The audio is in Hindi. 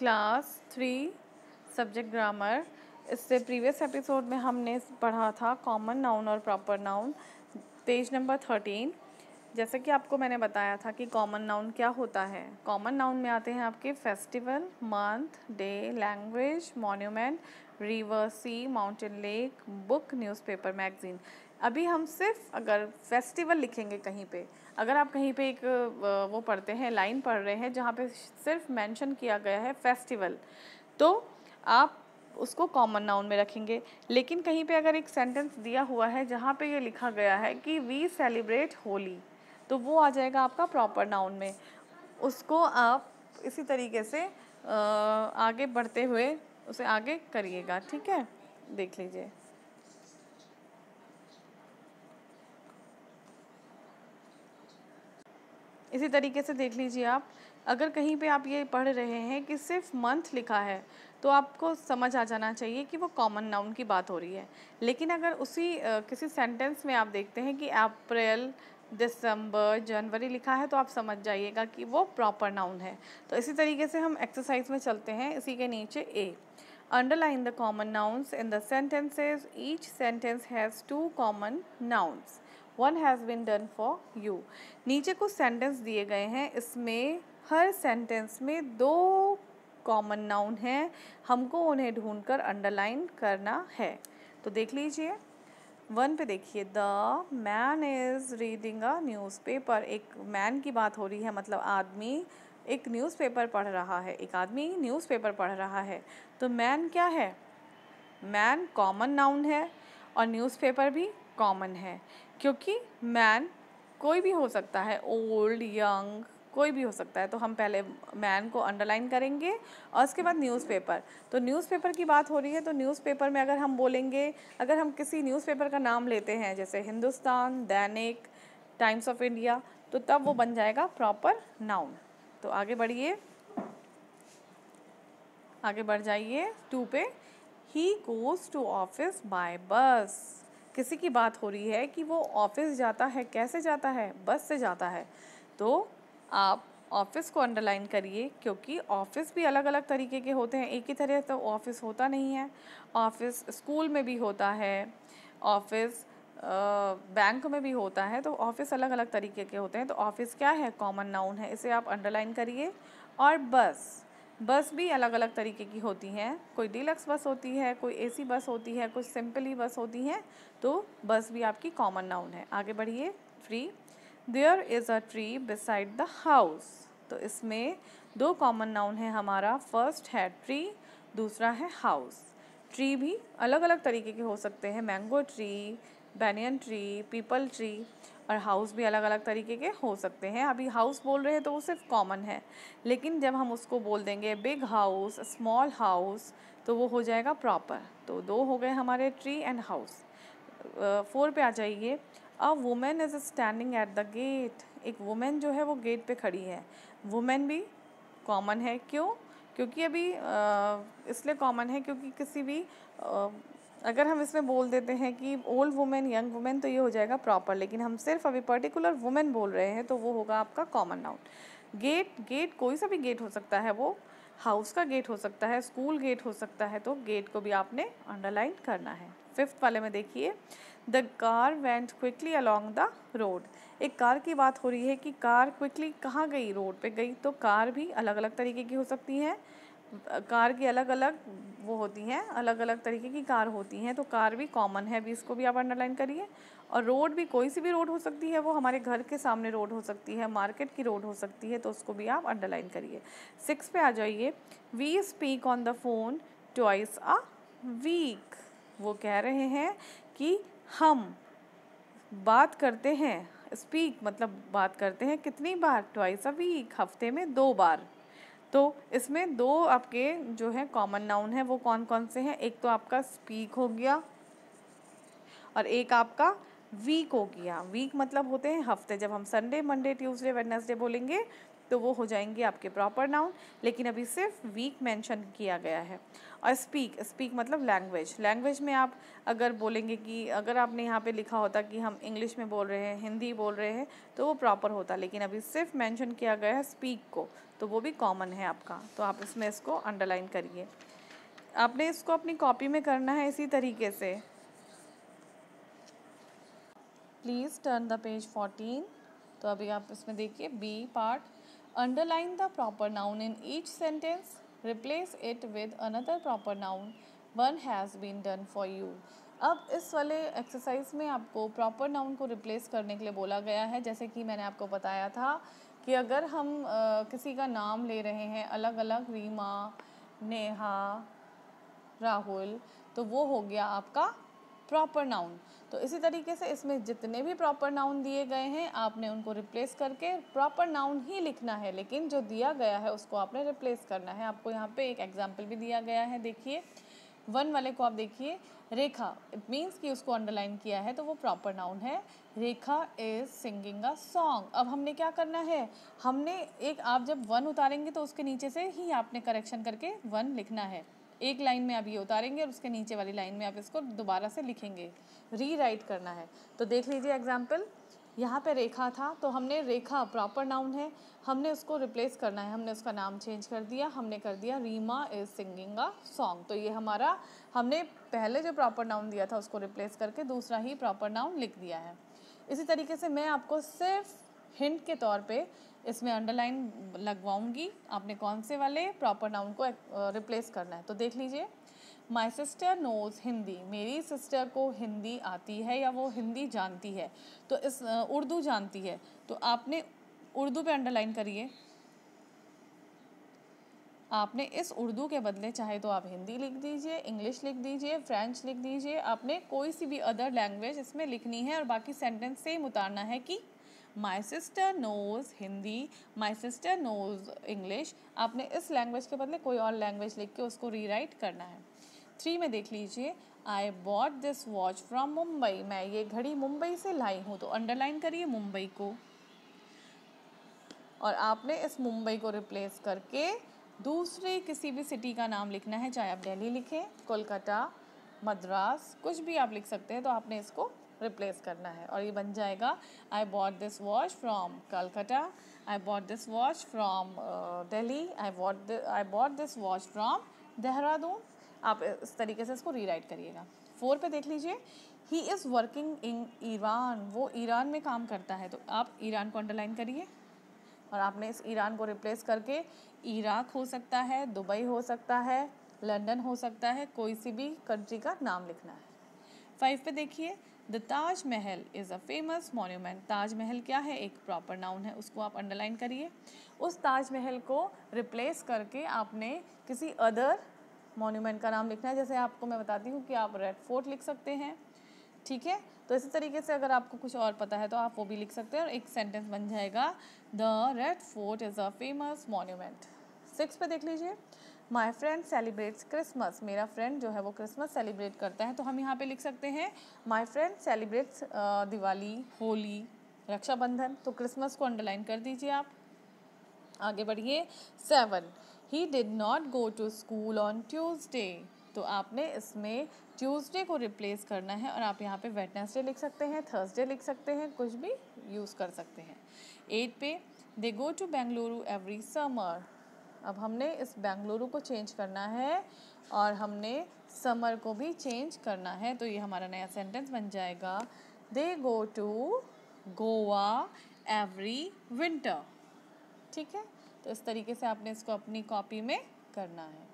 क्लास थ्री सब्जेक्ट ग्रामर इससे प्रीवियस एपिसोड में हमने पढ़ा था कॉमन नाउन और proper noun page number thirteen जैसे कि आपको मैंने बताया था कि कॉमन नाउन क्या होता है। कॉमन नाउन में आते हैं आपके festival month day language monument river sea mountain lake book newspaper magazine अभी हम सिर्फ़ अगर फेस्टिवल लिखेंगे कहीं पे, अगर आप कहीं पे एक वो पढ़ते हैं लाइन पढ़ रहे हैं, जहाँ पे सिर्फ़ मेंशन किया गया है फेस्टिवल तो आप उसको कॉमन नाउन में रखेंगे। लेकिन कहीं पे अगर एक सेंटेंस दिया हुआ है, जहाँ पे ये लिखा गया है कि वी सेलिब्रेट होली तो वो आ जाएगा आपका प्रॉपर नाउन में। उसको आप इसी तरीके से आगे बढ़ते हुए उसे आगे करिएगा, ठीक है? देख लीजिए। इसी तरीके से देख लीजिए आप, अगर कहीं पे आप ये पढ़ रहे हैं कि सिर्फ़ मंथ लिखा है तो आपको समझ आ जाना चाहिए कि वो कॉमन नाउन की बात हो रही है। लेकिन अगर उसी किसी सेंटेंस में आप देखते हैं कि अप्रैल दिसंबर जनवरी लिखा है तो आप समझ जाइएगा कि वो प्रॉपर नाउन है। तो इसी तरीके से हम एक्सरसाइज में चलते हैं, इसी के नीचे A underline the common nouns in the sentences each sentence has two common nouns one has been done for you नीचे कुछ सेंटेंस दिए गए हैं। इसमें, हर सेंटेंस में दो कॉमन नाउन हैं। हमको उन्हें ढूंढकर अंडरलाइन करना है। तो देख लीजिए। वन पे देखिए। The man is reading a newspaper एक मैन की बात हो रही है। मतलब आदमी एक न्यूज़पेपर पढ़ रहा है। एक आदमी न्यूज़पेपर पढ़ रहा है। तो मैन क्या है? मैन कॉमन नाउन है। और न्यूज़पेपर भी कॉमन है। क्योंकि मैन कोई भी हो सकता है ओल्ड यंग कोई भी हो सकता है। तो हम पहले मैन को अंडरलाइन करेंगे और उसके बाद न्यूज़पेपर तो न्यूज़पेपर की बात हो रही है तो न्यूज़पेपर में अगर हम बोलेंगे, अगर हम किसी न्यूज़पेपर का नाम लेते हैं, जैसे हिंदुस्तान, दैनिक, टाइम्स ऑफ़ इंडिया तो तब वो बन जाएगा प्रॉपर नाउन तो आगे बढ़िए। आगे बढ़ जाइए। टू पे। He goes to office by bus किसी की बात हो रही है कि वो ऑफ़िस जाता है, कैसे जाता है, बस से जाता है तो आप ऑफ़िस को अंडरलाइन करिए, क्योंकि ऑफ़िस भी अलग अलग तरीके के होते हैं। एक ही तरह तो ऑफ़िस होता नहीं है, ऑफ़िस स्कूल में भी होता है, ऑफ़िस बैंक में भी होता है तो ऑफ़िस अलग अलग तरीके के होते हैं। तो ऑफ़िस क्या है? कॉमन नाउन है, इसे आप अंडरलाइन करिए और बस। बस भी अलग अलग तरीके की होती हैं। कोई डीलक्स बस होती है, कोई एसी बस होती है कुछ सिंपली बस होती हैं तो बस भी आपकी कॉमन नाउन है। आगे बढ़िए tree there is a tree beside the house तो इसमें दो कॉमन नाउन है हमारा। फ़र्स्ट है ट्री दूसरा है हाउस ट्री भी अलग अलग तरीके के हो सकते हैं। Mango tree banyan tree peepal tree और हाउस भी अलग अलग तरीके के हो सकते हैं। अभी हाउस बोल रहे हैं तो वो सिर्फ़ कॉमन है। लेकिन जब हम उसको बोल देंगे बिग हाउस स्मॉल हाउस तो वो हो जाएगा प्रॉपर तो दो हो गए हमारे ट्री एंड हाउस फोर पे आ जाइए। A women is standing at the gate एक वुमेन जो है वो गेट पे खड़ी है। वुमेन भी कॉमन है। क्यों? क्योंकि अभी इसलिए कॉमन है क्योंकि किसी भी अगर हम इसमें बोल देते हैं कि ओल्ड वुमेन यंग वुमेन तो ये हो जाएगा प्रॉपर लेकिन हम सिर्फ़ अभी पर्टिकुलर वुमेन बोल रहे हैं तो वो होगा आपका कॉमन नाउन गेट गेट कोई सा भी गेट हो सकता है वो हाउस का गेट हो सकता है स्कूल गेट हो सकता है तो गेट को भी आपने अंडरलाइन करना है. फिफ्थ वाले में देखिए the car went quickly along the road एक कार की बात हो रही है कि कार क्विकली कहाँ गई? रोड पे गई तो कार भी अलग अलग तरीके की हो सकती हैं. कार की अलग अलग वो होती हैं अलग अलग तरीके की कार होती हैं तो कार भी कॉमन है, अभी इसको भी आप अंडरलाइन करिए। और रोड भी कोई सी भी रोड हो सकती है, वो हमारे घर के सामने रोड हो सकती है मार्केट की रोड हो सकती है तो उसको भी आप अंडरलाइन करिए। सिक्स पे आ जाइए। We speak on the phone twice a week वो कह रहे हैं कि हम बात करते हैं स्पीक मतलब बात करते हैं कितनी बार? ट्वाइस अ वीक हफ़्ते में दो बार। तो इसमें दो आपके जो है कॉमन नाउन है, वो कौन कौन से हैं? एक तो आपका स्पीक हो गया और एक आपका वीक हो गया। वीक मतलब होते हैं हफ़्ते, जब हम संडे मंडे ट्यूसडे वेडनेसडे बोलेंगे तो वो हो जाएँगे आपके प्रॉपर नाउन लेकिन अभी सिर्फ़ वीक मेंशन किया गया है। और स्पीक स्पीक मतलब लैंग्वेज लैंग्वेज में आप अगर बोलेंगे कि, अगर आपने यहाँ पे लिखा होता कि हम इंग्लिश में बोल रहे हैं, हिंदी बोल रहे हैं तो वो प्रॉपर होता, लेकिन अभी सिर्फ़ मेंशन किया गया है स्पीक को तो वो भी कॉमन है आपका। तो आप इसमें इसको अंडरलाइन करिए। आपने इसको अपनी कॉपी में करना है इसी तरीके से। Please turn the page fourteen तो अभी आप इसमें देखिए B part underline the proper noun in each sentence replace it with another proper noun one has been done for you अब इस वाले एक्सरसाइज में आपको प्रॉपर नाउन को रिप्लेस करने के लिए बोला गया है। जैसे कि मैंने आपको बताया था कि अगर हम आ, किसी का नाम ले रहे हैं अलग अलग रीमा नेहा राहुल तो वो हो गया आपका प्रॉपर नाउन तो इसी तरीके से इसमें जितने भी प्रॉपर नाउन दिए गए हैं, आपने उनको रिप्लेस करके प्रॉपर नाउन ही लिखना है, लेकिन जो दिया गया है उसको आपने रिप्लेस करना है। आपको यहाँ पे एक एग्ज़ाम्पल भी दिया गया है, देखिए। वन वाले को आप देखिए, रेखा। इट मीन्स कि उसको अंडरलाइन किया है तो वो प्रॉपर नाउन है। Rekha is singing a song अब हमने क्या करना है? हमने एक, आप जब वन उतारेंगे तो उसके नीचे से ही आपने करेक्शन करके वन लिखना है। एक लाइन में आप ये उतारेंगे और उसके नीचे वाली लाइन में आप इसको दोबारा से लिखेंगे। री राइट करना है। तो देख लीजिए एग्ज़ाम्पल यहाँ पे रेखा था तो हमने रेखा प्रॉपर नाउन है। हमने उसको रिप्लेस करना है। हमने उसका नाम चेंज कर दिया, हमने कर दिया Reema is singing a song तो ये हमारा, हमने पहले जो प्रॉपर नाउन दिया था, उसको रिप्लेस करके दूसरा ही प्रॉपर नाउन लिख दिया है। इसी तरीके से मैं आपको सिर्फ़ हिंट के तौर पे इसमें अंडरलाइन लगवाऊँगी। आपने कौन से वाले प्रॉपर नाउन को रिप्लेस करना है? तो देख लीजिए। माई सिस्टर नोज़ हिंदी मेरी सिस्टर को हिंदी आती है या वो हिंदी जानती है? तो इस उर्दू जानती है। तो आपने उर्दू पे अंडरलाइन करिए। आपने इस उर्दू के बदले चाहे तो आप हिंदी लिख दीजिए इंग्लिश लिख दीजिए फ्रेंच लिख दीजिए। आपने कोई सी भी अदर लैंग्वेज इसमें लिखनी है और बाकी सेंटेंस सेम उतारना है कि my sister knows Hindi my sister knows English आपने इस लैंग्वेज के बदले कोई और लैंग्वेज लिख के उसको रीराइट करना है। थ्री में देख लीजिए। I bought this watch from Mumbai मैं ये घड़ी मुंबई से लाई हूँ तो अंडरलाइन करिए मुंबई को। और आपने इस मुंबई को रिप्लेस करके दूसरे किसी भी सिटी का नाम लिखना है, चाहे आप दिल्ली लिखें, कोलकाता, मद्रास, कुछ भी आप लिख सकते हैं तो आपने इसको रिप्लेस करना है। और ये बन जाएगा I bought this watch from Kolkata I bought this watch from Delhi I bought I bought this watch from Dehradun आप इस तरीके से इसको रीराइट करिएगा। फोर पे देख लीजिए। He is working in Iran वो ईरान में काम करता है। तो आप ईरान को अंडरलाइन करिए। और आपने इस ईरान को रिप्लेस करके इराक हो सकता है दुबई हो सकता है लंदन हो सकता है, कोई सी भी कंट्री का नाम लिखना है। फाइव पे देखिए। The Taj Mahal is a famous monument Taj Mahal क्या है? एक प्रॉपर नाउन है। उसको आप अंडरलाइन करिए। उस ताज महल को रिप्लेस करके आपने किसी अदर मोन्यूमेंट का नाम लिखना है। जैसे आपको मैं बताती हूँ कि आप रेड फोर्ट लिख सकते हैं। ठीक है? तो इसी तरीके से अगर आपको कुछ और पता है तो आप वो भी लिख सकते हैं और एक सेंटेंस बन जाएगा। The Red Fort is a famous monument six पे देख लीजिए। माई फ्रेंड सेलिब्रेट्स क्रिसमस मेरा फ्रेंड जो है वो क्रिसमस सेलिब्रेट करता है। तो हम यहाँ पे लिख सकते हैं my friend celebrates Diwali, Holi, Rakshabandhan. तो क्रिसमस को अंडरलाइन कर दीजिए आप। आगे बढ़िए। Seven he did not go to school on Tuesday तो आपने इसमें ट्यूसडे को रिप्लेस करना है और आप यहाँ पे वेटनेसडे लिख सकते हैं थर्सडे लिख सकते हैं, कुछ भी यूज़ कर सकते हैं। एट पे they go to Bengaluru every summer अब हमने इस बेंगलुरु को चेंज करना है और हमने समर को भी चेंज करना है। तो ये हमारा नया सेंटेंस बन जाएगा। They go to Goa every winter ठीक है? तो इस तरीके से आपने इसको अपनी कॉपी में करना है।